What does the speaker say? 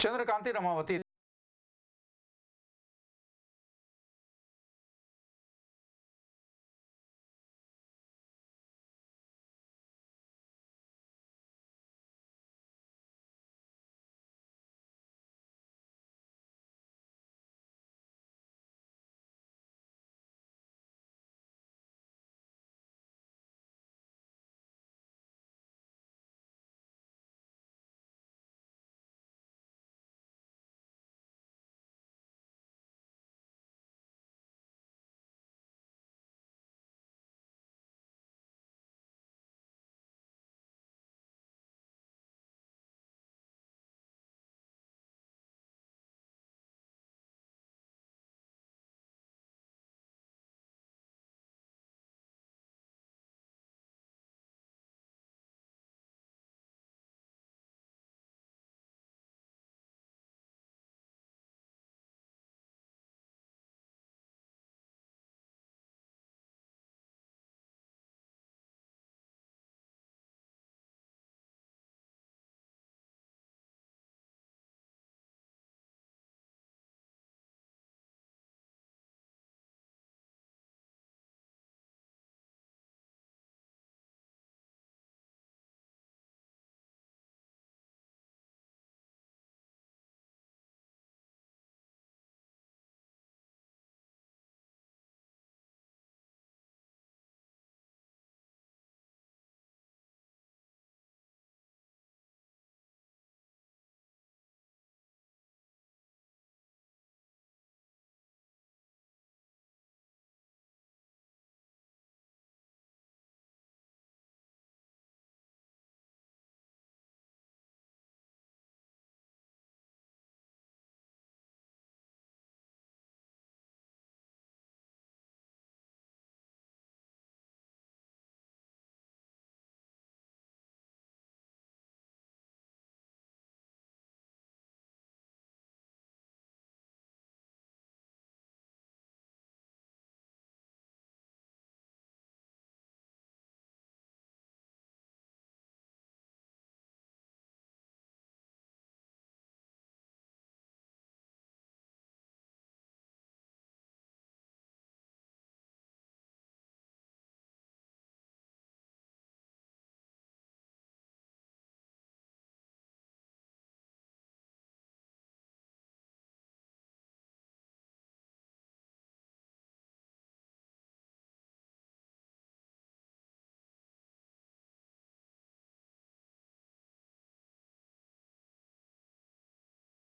Chandrakanti Ramavati